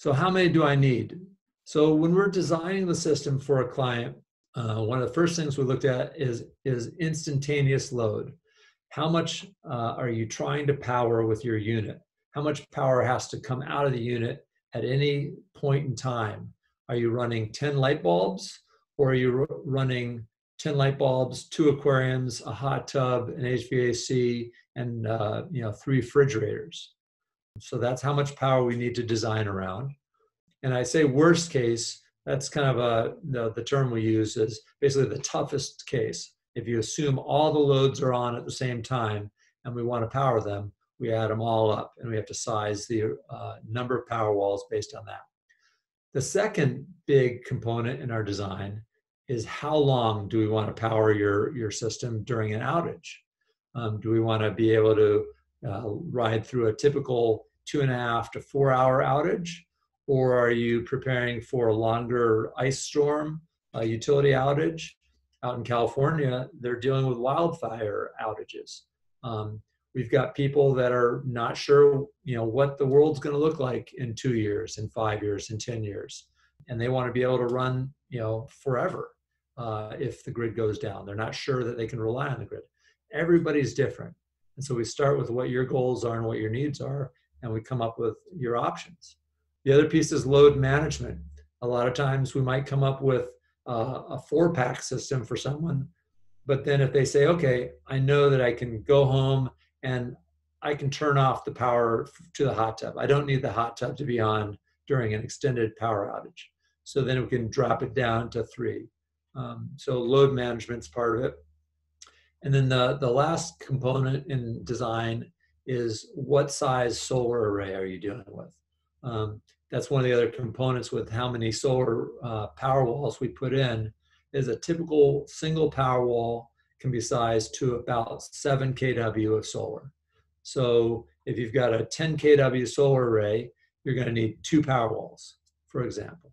So how many do I need? So when we're designing the system for a client, uh, one of the first things we looked at is, is instantaneous load. How much uh, are you trying to power with your unit? How much power has to come out of the unit at any point in time? Are you running 10 light bulbs or are you running 10 light bulbs, two aquariums, a hot tub, an HVAC, and uh, you know three refrigerators? So that's how much power we need to design around. And I say worst case, that's kind of a the, the term we use is basically the toughest case. If you assume all the loads are on at the same time and we want to power them, we add them all up and we have to size the uh, number of Powerwalls based on that. The second big component in our design is how long do we want to power your, your system during an outage? Um, do we want to be able to uh, ride through a typical two and a half to four hour outage? Or are you preparing for a longer ice storm, a utility outage? Out in California, they're dealing with wildfire outages. Um, we've got people that are not sure, you know, what the world's going to look like in two years, in five years, in ten years, and they want to be able to run, you know, forever uh, if the grid goes down. They're not sure that they can rely on the grid. Everybody's different. And so we start with what your goals are and what your needs are, and we come up with your options. The other piece is load management. A lot of times we might come up with uh, a four pack system for someone, but then if they say, okay, I know that I can go home and I can turn off the power to the hot tub. I don't need the hot tub to be on during an extended power outage. So then we can drop it down to three. Um, so load management's part of it. And then the, the last component in design is what size solar array are you dealing with? Um, that's one of the other components with how many solar uh, Powerwalls we put in is a typical single Powerwall can be sized to about 7 kW of solar. So if you've got a 10 kW solar array, you're going to need two Powerwalls, for example.